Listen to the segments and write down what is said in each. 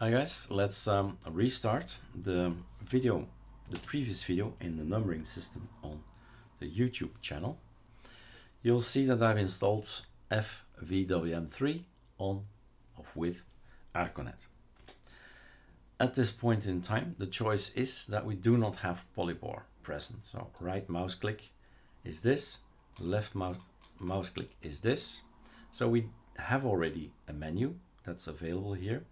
Hi guys, let's um, restart the video, the previous video in the numbering system on the YouTube channel. You'll see that I've installed FVWM3 on of with Arconet. At this point in time, the choice is that we do not have Polybar present. So right mouse click is this, left mouse, mouse click is this. So we have already a menu that's available here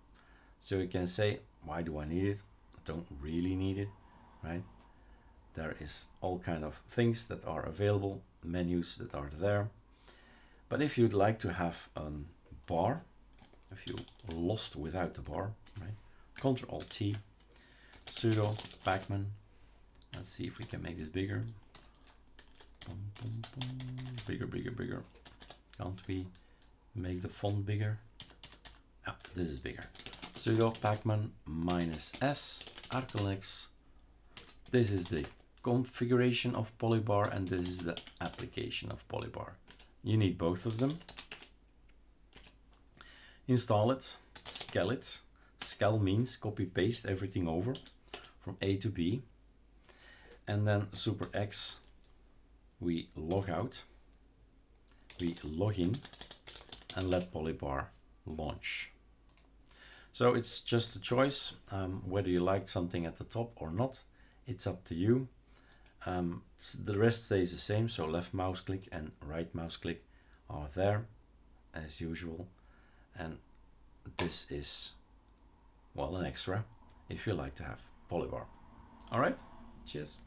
so you can say, why do I need it? I don't really need it, right? There is all kind of things that are available, menus that are there. But if you'd like to have a bar, if you lost without the bar, right? Control T, sudo pacman. Let's see if we can make this bigger. Bigger, bigger, bigger. Can't we make the font bigger? Ah, this is bigger sudo pacman minus s arcolinux. This is the configuration of Polybar and this is the application of Polybar. You need both of them. Install it, skel it. Skel means copy paste everything over from A to B. And then super X, we log out, we log in and let Polybar launch. So it's just a choice um, whether you like something at the top or not. It's up to you. Um, the rest stays the same, so left mouse click and right mouse click are there as usual. And this is, well, an extra if you like to have Polybar. All right, cheers.